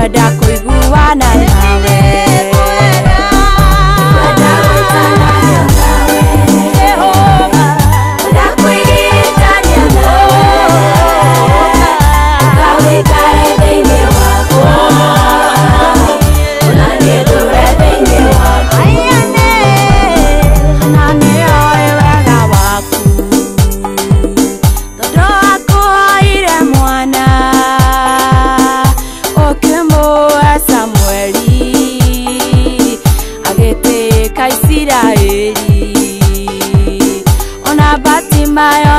padaku israeli onabatimayo